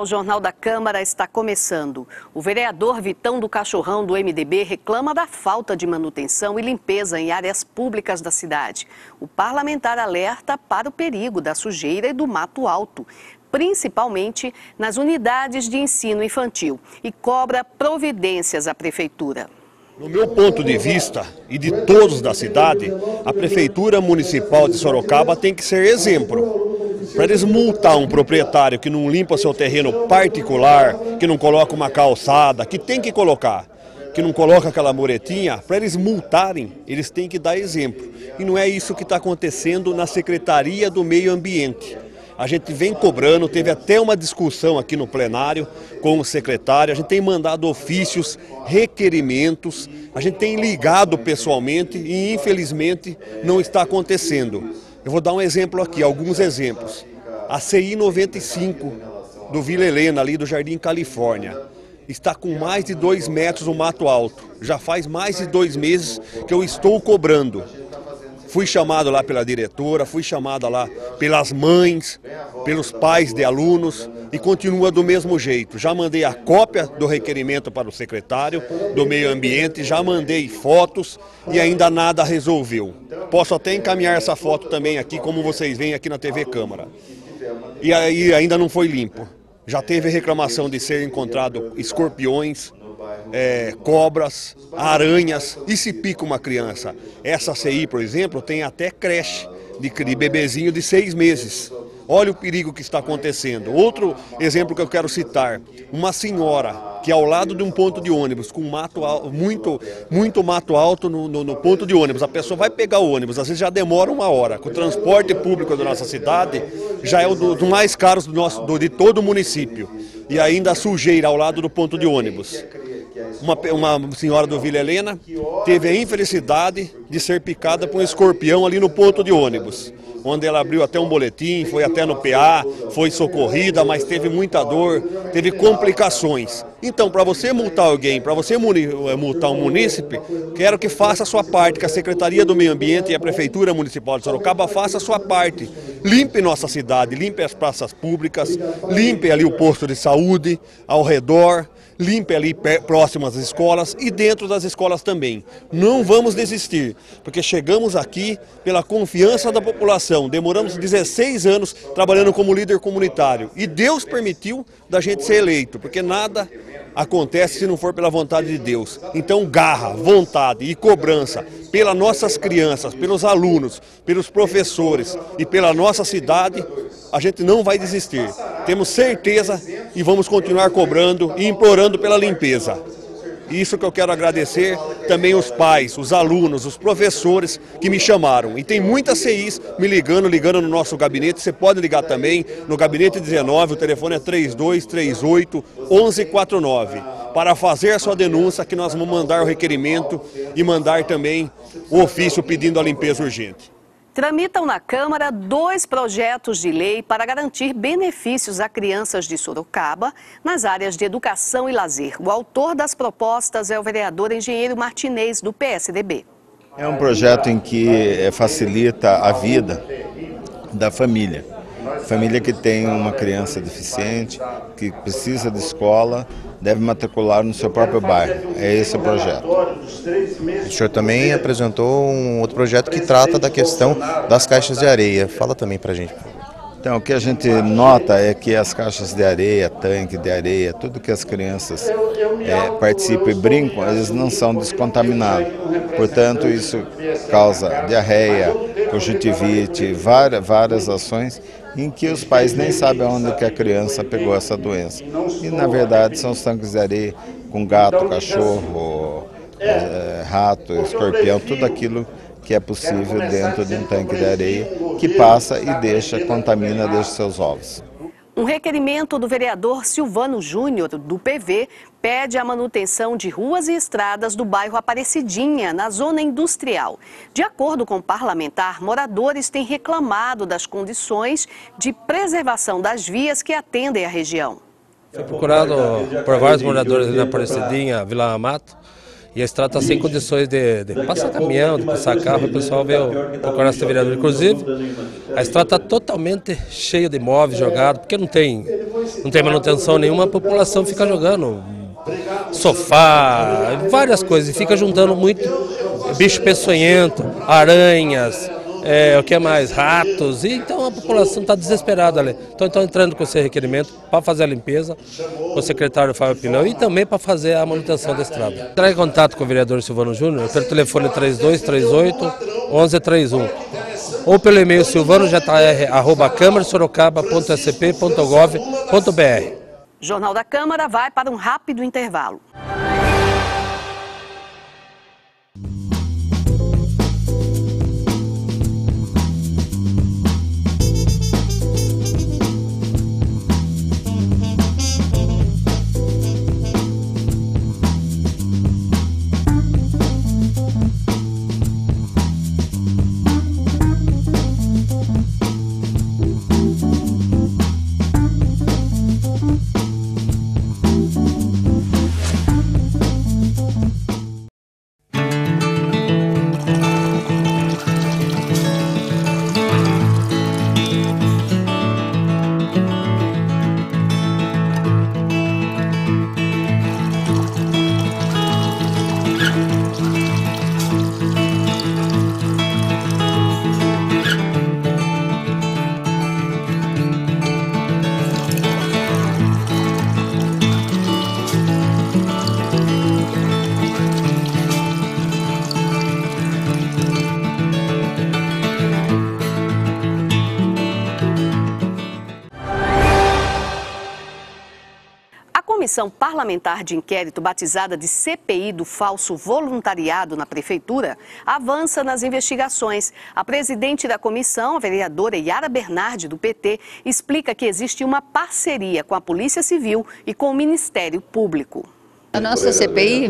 O Jornal da Câmara está começando. O vereador Vitão do Cachorrão do MDB reclama da falta de manutenção e limpeza em áreas públicas da cidade. O parlamentar alerta para o perigo da sujeira e do mato alto, principalmente nas unidades de ensino infantil, e cobra providências à prefeitura. No meu ponto de vista e de todos da cidade, a Prefeitura Municipal de Sorocaba tem que ser exemplo. Para eles multar um proprietário que não limpa seu terreno particular, que não coloca uma calçada, que tem que colocar, que não coloca aquela muretinha, para eles multarem, eles têm que dar exemplo. E não é isso que está acontecendo na Secretaria do Meio Ambiente. A gente vem cobrando, teve até uma discussão aqui no plenário com o secretário, a gente tem mandado ofícios, requerimentos, a gente tem ligado pessoalmente e infelizmente não está acontecendo. Eu vou dar um exemplo aqui, alguns exemplos. A CI 95 do Vila Helena, ali do Jardim Califórnia, está com mais de dois metros o mato alto. Já faz mais de dois meses que eu estou cobrando. Fui chamado lá pela diretora, fui chamada lá pelas mães, pelos pais de alunos e continua do mesmo jeito. Já mandei a cópia do requerimento para o secretário do Meio Ambiente, já mandei fotos e ainda nada resolveu. Posso até encaminhar essa foto também aqui, como vocês veem aqui na TV Câmara. E aí ainda não foi limpo. Já teve reclamação de ser encontrado escorpiões, é, cobras, aranhas. E se pica uma criança? Essa CI, por exemplo, tem até creche de, de bebezinho de seis meses. Olha o perigo que está acontecendo. Outro exemplo que eu quero citar: uma senhora que ao lado de um ponto de ônibus com mato muito muito mato alto no, no, no, ponto de ônibus, a pessoa vai pegar o ônibus, às vezes já demora uma hora. O transporte público da nossa cidade já é o do, do mais caro do nosso, do, de todo o município e ainda a sujeira ao lado do ponto de ônibus uma, uma senhora do Vila Helena teve a infelicidade de ser picada por um escorpião ali no ponto de ônibus, onde ela abriu até um boletim, foi até no PA, foi socorrida, mas teve muita dor, teve complicações. Então, para você multar alguém, para você eh, multar um munícipe, quero que faça a sua parte, que a Secretaria do Meio Ambiente e a Prefeitura Municipal de Sorocaba faça a sua parte. Limpe nossa cidade, limpe as praças públicas, limpe ali o posto de saúde ao redor, limpe ali próximo às escolas e dentro das escolas também. Não vamos desistir, porque chegamos aqui pela confiança da população. Demoramos 16 anos trabalhando como líder comunitário e Deus permitiu da gente ser eleito, porque nada acontece se não for pela vontade de Deus. Então, garra, vontade e cobrança pelas nossas crianças, pelos alunos, pelos professores e pela nossa cidade, a gente não vai desistir. Temos certeza e vamos continuar cobrando e implorando pela limpeza. Isso que eu quero agradecer também os pais, os alunos, os professores que me chamaram. E tem muitas CIs me ligando, ligando no nosso gabinete. Você pode ligar também no gabinete 19, o telefone é 3238 1149. Para fazer a sua denúncia, que nós vamos mandar o requerimento e mandar também o ofício pedindo a limpeza urgente. Tramitam na Câmara dois projetos de lei para garantir benefícios a crianças de Sorocaba nas áreas de educação e lazer. O autor das propostas é o vereador engenheiro Martinez, do PSDB. É um projeto em que eh, facilita a vida da família. Família que tem uma criança deficiente, que precisa de escola, deve matricular no seu próprio bairro. É esse o projeto. O senhor também apresentou um outro projeto que trata da questão das caixas de areia. Fala também para a gente. Então, o que a gente nota é que as caixas de areia, tanque de areia, tudo que as crianças é, participam e brincam, eles não são descontaminados. Portanto, isso causa diarreia, conjuntivite, várias, várias ações em que os pais nem sabem onde que a criança pegou essa doença. E na verdade são os tanques de areia com gato, cachorro, é, rato, escorpião, tudo aquilo que é possível dentro de um tanque de areia que passa e deixa, contamina, deixa seus ovos. Um requerimento do vereador Silvano Júnior, do PV, pede a manutenção de ruas e estradas do bairro Aparecidinha, na zona industrial. De acordo com o parlamentar, moradores têm reclamado das condições de preservação das vias que atendem a região. Foi procurado por vários moradores na Aparecidinha, Vila Amato, E a estrada está sem condições de, de, passar caminhão, de passar carro, o pessoal veio procurar esse vereador. Inclusive, a estrada está totalmente cheia de imóveis jogados, porque não tem, não tem manutenção nenhuma, a população fica jogando sofá, várias coisas, e fica juntando muito bicho peçonhento, aranhas, é, o que mais? Ratos. E, então a população está desesperada ali. Então estão entrando com esse requerimento para fazer a limpeza, com o secretário Fábio Pinão e também para fazer a manutenção da estrada. Entrar em contato com o vereador Silvano Júnior pelo telefone 3238 1131 ou pelo e-mail silvanojr.câmarasorocaba.sp.gov.br. Jornal da Câmara vai para um rápido intervalo. Comissão parlamentar de inquérito batizada de CPI do falso voluntariado na prefeitura avança nas investigações. A presidente da comissão, a vereadora Yara Bernardi, do PT, explica que existe uma parceria com a Polícia Civil e com o Ministério Público. A nossa CPI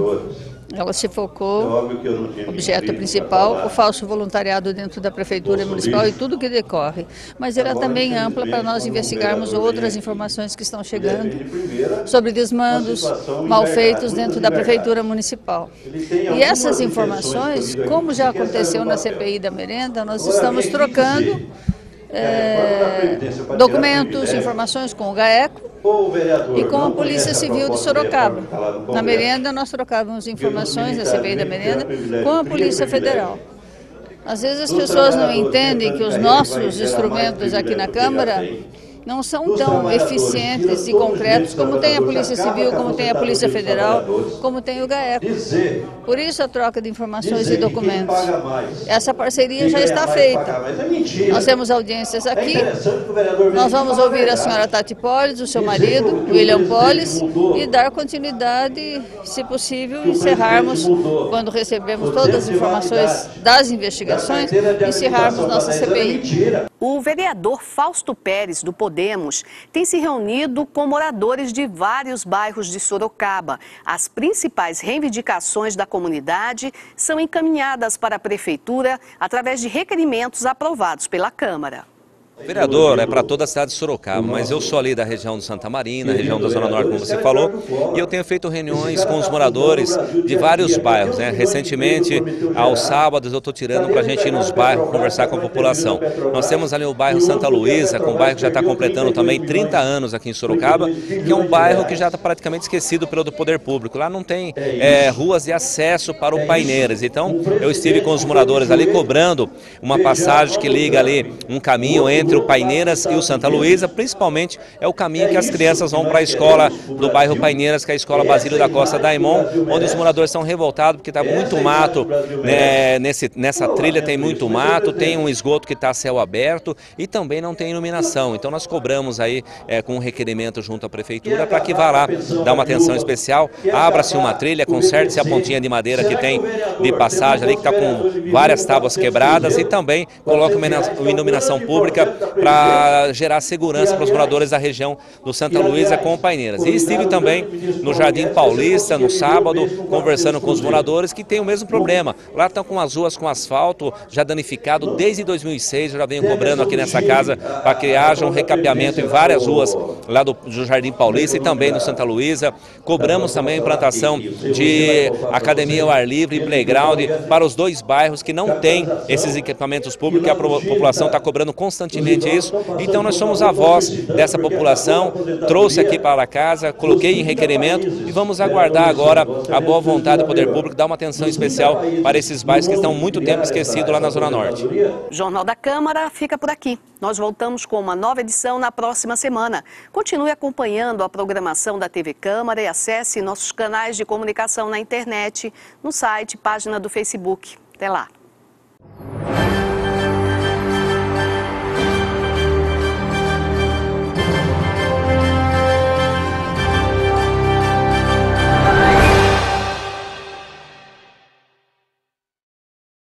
ela se focou, é objeto principal, o falso voluntariado dentro da Prefeitura Municipal e tudo que decorre. Mas ela também é ampla para nós investigarmos outras informações que estão chegando sobre desmandos mal feitos dentro da Prefeitura Municipal. E essas informações, como já aconteceu na CPI da merenda, nós estamos trocando é, documentos, informações com o GAECO e com a Polícia Civil de Sorocaba. Na merenda, nós trocávamos informações CPI da merenda com a Polícia Federal. Às vezes as pessoas não entendem que os nossos instrumentos aqui na Câmara não são tão eficientes e concretos como tem a Polícia Civil, como tem a Polícia Federal, como tem o GAECO. Por isso a troca de informações e documentos. Essa parceria já está feita. Nós temos audiências aqui. Nós vamos ouvir a senhora Tati Polis, o seu marido, William Polis, e dar continuidade, se possível, encerrarmos, quando recebemos todas as informações das investigações, encerrarmos nossa CPI. O vereador Fausto Pérez, do Podemos, tem se reunido com moradores de vários bairros de Sorocaba. As principais reivindicações da comunidade são encaminhadas para a Prefeitura através de requerimentos aprovados pela Câmara. Vereador é para toda a cidade de Sorocaba, mas eu sou ali da região de Santa Marina, região da Zona Norte, como você falou, e eu tenho feito reuniões com os moradores de vários bairros. Né? Recentemente, aos sábados, eu estou tirando para a gente ir nos bairros conversar com a população. Nós temos ali o bairro Santa Luísa, com um bairro que já está completando também 30 anos aqui em Sorocaba, que é um bairro que já está praticamente esquecido pelo poder público. Lá não tem é, ruas de acesso para o Paineiras. Então, eu estive com os moradores ali cobrando uma passagem que liga ali um caminho entre entre o Paineiras e o Santa Luísa, principalmente é o caminho que as crianças vão para a escola do bairro Paineiras, que é a escola Basílio da Costa Daimon, onde os moradores estão revoltados porque está muito mato, né, nesse, nessa trilha tem muito mato, tem um esgoto que está a céu aberto e também não tem iluminação. Então nós cobramos aí é, com um requerimento junto à prefeitura para que vá lá dar uma atenção especial, abra-se uma trilha, conserte-se a pontinha de madeira que tem de passagem ali, que está com várias tábuas quebradas e também coloque uma iluminação pública para gerar segurança para os moradores da região do Santa Luísa com Paineiras. E estive também no Jardim Paulista no sábado, conversando com os moradores que têm o mesmo problema. Lá estão com as ruas com asfalto já danificado desde 2006, eu já venho cobrando aqui nessa casa para que haja um recapeamento em várias ruas lá do, do Jardim Paulista e também no Santa Luísa. Cobramos também a implantação de academia ao ar livre e playground para os dois bairros que não têm esses equipamentos públicos e a população está cobrando constantemente isso. Então nós somos a voz dessa população, trouxe aqui para casa, coloquei em requerimento e vamos aguardar agora a boa vontade do poder público, dar uma atenção especial para esses bairros que estão muito tempo esquecidos lá na Zona Norte. O Jornal da Câmara fica por aqui. Nós voltamos com uma nova edição na próxima semana. Continue acompanhando a programação da TV Câmara e acesse nossos canais de comunicação na internet, no site, página do Facebook. Até lá.